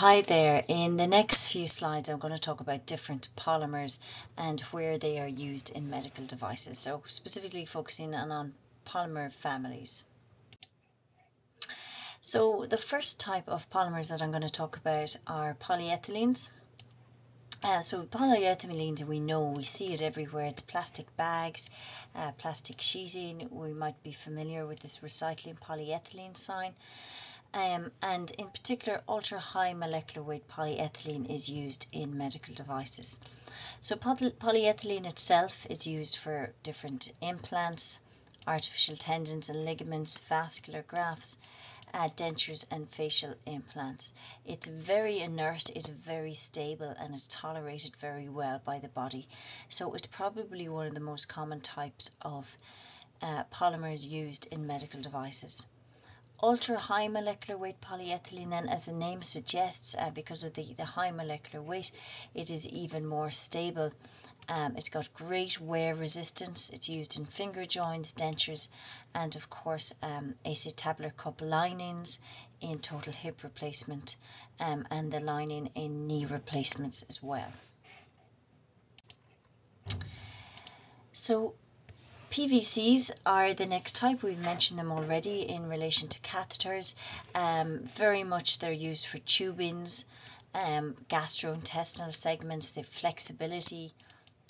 Hi there. In the next few slides, I'm going to talk about different polymers and where they are used in medical devices. So specifically focusing on, on polymer families. So the first type of polymers that I'm going to talk about are polyethylenes. Uh, so polyethylene, we know, we see it everywhere. It's plastic bags, uh, plastic sheeting. We might be familiar with this recycling polyethylene sign um, and in particular ultra high molecular weight polyethylene is used in medical devices. So poly polyethylene itself is used for different implants, artificial tendons and ligaments, vascular grafts, uh, dentures and facial implants. It's very inert, it's very stable and is tolerated very well by the body. So it's probably one of the most common types of uh, polymers used in medical devices ultra high molecular weight polyethylene then as the name suggests uh, because of the, the high molecular weight it is even more stable. Um, it's got great wear resistance. It's used in finger joints dentures and of course um, acetabular cup linings in total hip replacement um, and the lining in knee replacements as well. So PVCs are the next type. We've mentioned them already in relation to catheters. Um, very much they're used for tubings, um, gastrointestinal segments, the flexibility,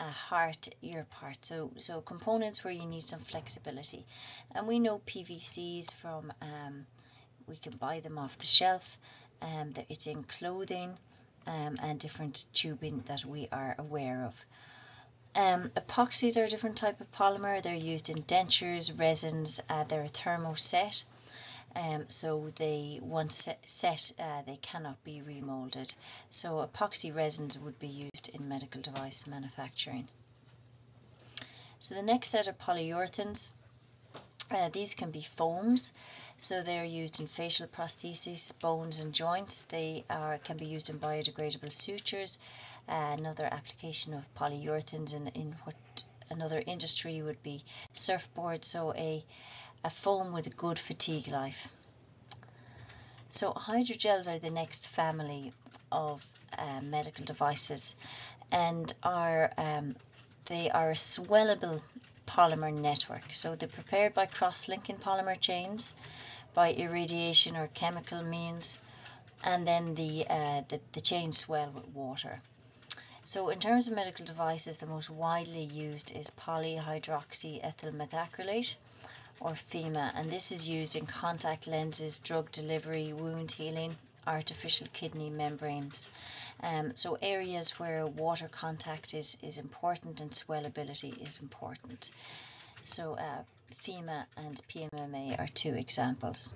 uh, heart, ear part. So, so components where you need some flexibility. And we know PVCs from, um, we can buy them off the shelf. Um, it's in clothing um, and different tubing that we are aware of. Um, epoxies are a different type of polymer. They're used in dentures, resins. Uh, they're a thermoset. Um, so they once set, uh, they cannot be remolded. So epoxy resins would be used in medical device manufacturing. So the next set are polyurethanes. Uh, these can be foams, so they're used in facial prostheses, bones and joints. They are can be used in biodegradable sutures, another application of polyurethanes in, in what another industry would be surfboard, so a, a foam with a good fatigue life. So hydrogels are the next family of uh, medical devices and are um, they are a swellable polymer network. So they're prepared by cross-linking polymer chains by irradiation or chemical means and then the, uh, the, the chains swell with water. So in terms of medical devices, the most widely used is polyhydroxyethyl methacrylate or pHEMA, and this is used in contact lenses, drug delivery, wound healing, artificial kidney membranes. Um, so areas where water contact is, is important and swellability is important. So uh, pHEMA and PMMA are two examples.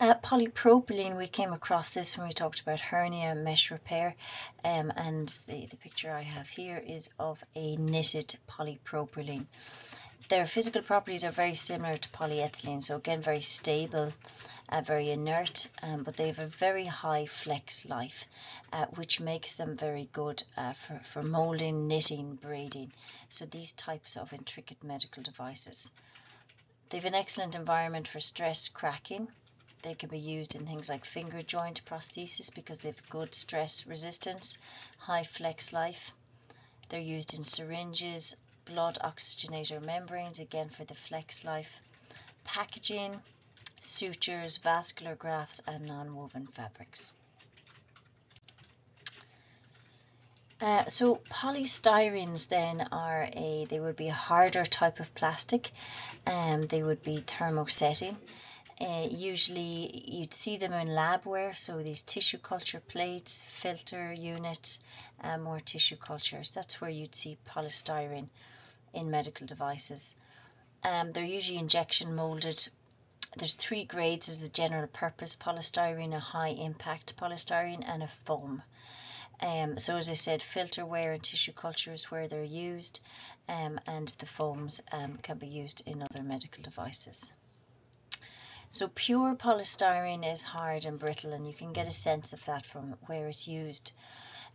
Uh, polypropylene, we came across this when we talked about hernia mesh repair um, and the, the picture I have here is of a knitted polypropylene. Their physical properties are very similar to polyethylene, so again very stable, uh, very inert, um, but they have a very high flex life, uh, which makes them very good uh, for, for molding, knitting, braiding, so these types of intricate medical devices. They have an excellent environment for stress cracking, they can be used in things like finger joint prosthesis because they have good stress resistance, high flex life. They're used in syringes, blood oxygenator membranes, again for the flex life, packaging, sutures, vascular grafts, and non-woven fabrics. Uh, so polystyrenes then are a, they would be a harder type of plastic and um, they would be thermosetting. Uh, usually you'd see them in labware, so these tissue culture plates, filter units, uh, more tissue cultures. That's where you'd see polystyrene in medical devices. Um, they're usually injection molded. There's three grades as a general purpose polystyrene, a high impact polystyrene, and a foam. Um, so as I said, filterware and tissue culture is where they're used, um, and the foams um, can be used in other medical devices. So pure polystyrene is hard and brittle and you can get a sense of that from where it's used.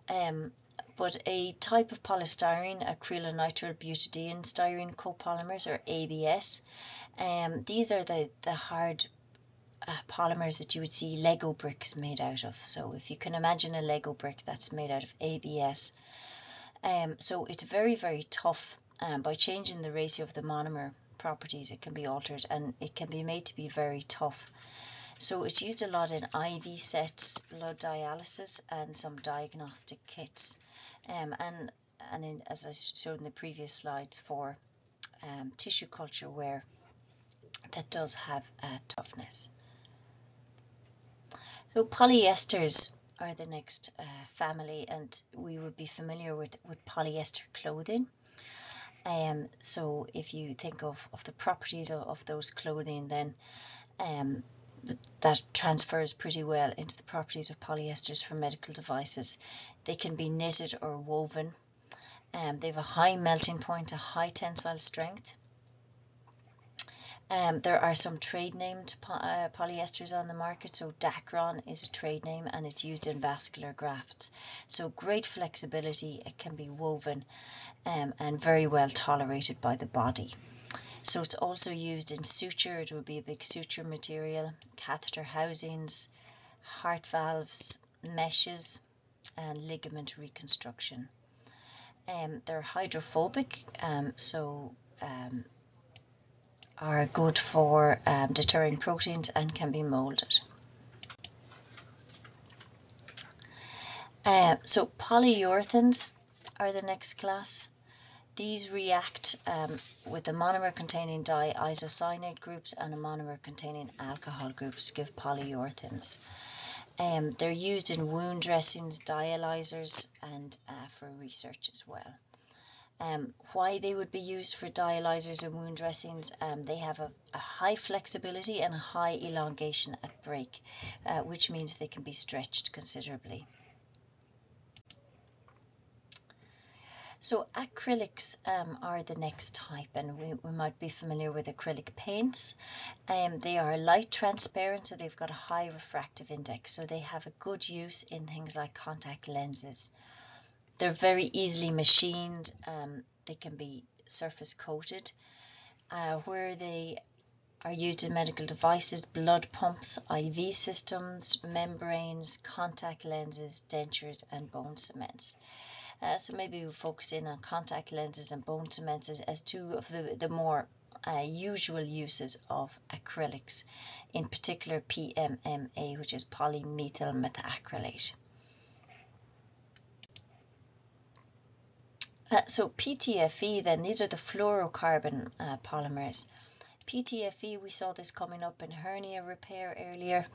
Um, but a type of polystyrene, acrylonitrile butadiene styrene copolymers or ABS, um, these are the, the hard uh, polymers that you would see Lego bricks made out of. So if you can imagine a Lego brick that's made out of ABS. Um, so it's very, very tough. Um, by changing the ratio of the monomer properties, it can be altered and it can be made to be very tough. So it's used a lot in IV sets, blood dialysis, and some diagnostic kits. Um, and and in, as I showed in the previous slides for um, tissue culture where that does have a toughness. So polyesters are the next uh, family and we would be familiar with, with polyester clothing. Um, so if you think of, of the properties of, of those clothing then um, that transfers pretty well into the properties of polyesters for medical devices. They can be knitted or woven. Um, they have a high melting point, a high tensile strength. Um, there are some trade named uh, polyesters on the market. So Dacron is a trade name and it's used in vascular grafts. So great flexibility. It can be woven um, and very well tolerated by the body. So it's also used in suture. It would be a big suture material, catheter housings, heart valves, meshes, and ligament reconstruction. Um, they're hydrophobic, um, so um, are good for um, deterring proteins and can be molded. Uh, so polyurethanes are the next class. These react um, with a monomer containing diisocyanate groups and a monomer containing alcohol groups to give polyurethanes. Um, they're used in wound dressings, dialyzers, and uh, for research as well. Um, why they would be used for dialyzers and wound dressings, um, they have a, a, high flexibility and a high elongation at break, uh, which means they can be stretched considerably. So acrylics um, are the next type and we, we, might be familiar with acrylic paints. Um, they are light transparent so they've got a high refractive index so they have a good use in things like contact lenses. They're very easily machined, um, they can be surface coated. Uh, where they are used in medical devices, blood pumps, IV systems, membranes, contact lenses, dentures and bone cements. Uh, so maybe we'll focus in on contact lenses and bone cements as, as two of the, the more uh, usual uses of acrylics, in particular PMMA, which is polymethyl methacrylate. Uh, so PTFE then, these are the fluorocarbon uh, polymers. PTFE, we saw this coming up in hernia repair earlier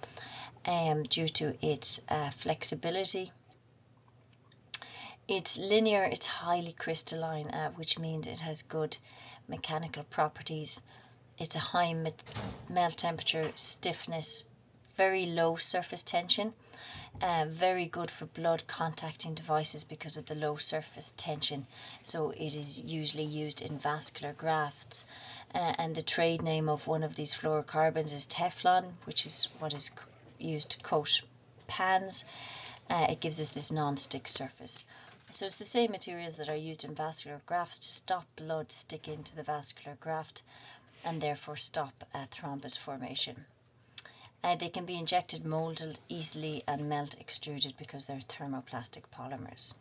um, due to its uh, flexibility it's linear, it's highly crystalline, uh, which means it has good mechanical properties. It's a high melt temperature, stiffness, very low surface tension. Uh, very good for blood contacting devices because of the low surface tension. So it is usually used in vascular grafts. Uh, and the trade name of one of these fluorocarbons is Teflon, which is what is used to coat pans. Uh, it gives us this non-stick surface. So it's the same materials that are used in vascular grafts to stop blood sticking to the vascular graft and therefore stop uh, thrombus formation. Uh, they can be injected, molded easily and melt extruded because they're thermoplastic polymers.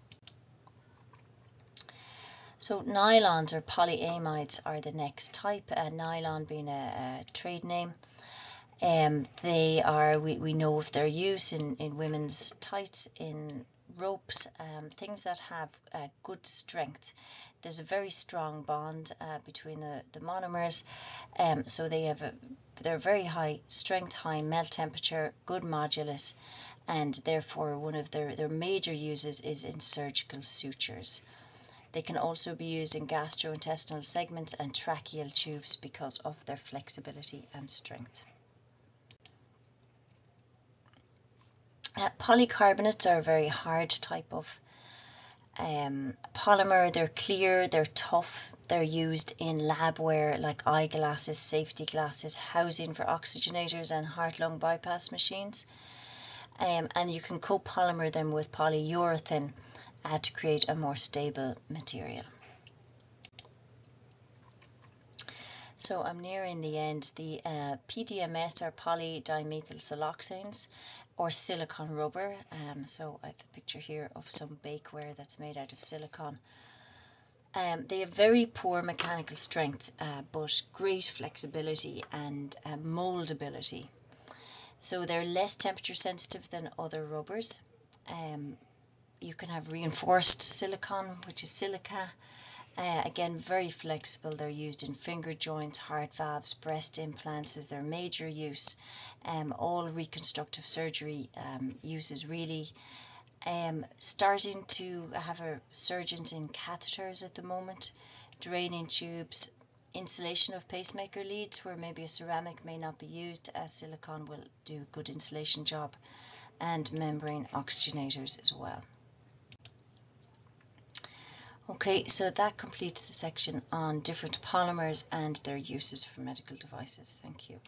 So nylons or polyamides are the next type, uh, nylon being a, a trade name. Um, they are, we, we know of their use in, in women's tights, in ropes, um, things that have uh, good strength. There's a very strong bond uh, between the, the monomers, um, so they have a, they're very high strength, high melt temperature, good modulus, and therefore one of their, their major uses is in surgical sutures. They can also be used in gastrointestinal segments and tracheal tubes because of their flexibility and strength. Uh, polycarbonates are a very hard type of um, polymer. They're clear, they're tough, they're used in labware like eyeglasses, safety glasses, housing for oxygenators and heart-lung bypass machines. Um, and you can copolymer them with polyurethane uh, to create a more stable material. So I'm nearing the end. The uh, PDMS are polydimethyl siloxanes or silicon rubber. Um, so I have a picture here of some bakeware that's made out of silicon. Um, they have very poor mechanical strength, uh, but great flexibility and uh, moldability. So they're less temperature sensitive than other rubbers. Um, you can have reinforced silicon, which is silica. Uh, again, very flexible. They're used in finger joints, heart valves, breast implants is their major use. Um, all reconstructive surgery um, uses really. Um, starting to have a surgeons in catheters at the moment, draining tubes, insulation of pacemaker leads where maybe a ceramic may not be used, as silicon will do a good insulation job, and membrane oxygenators as well. Okay, so that completes the section on different polymers and their uses for medical devices. Thank you.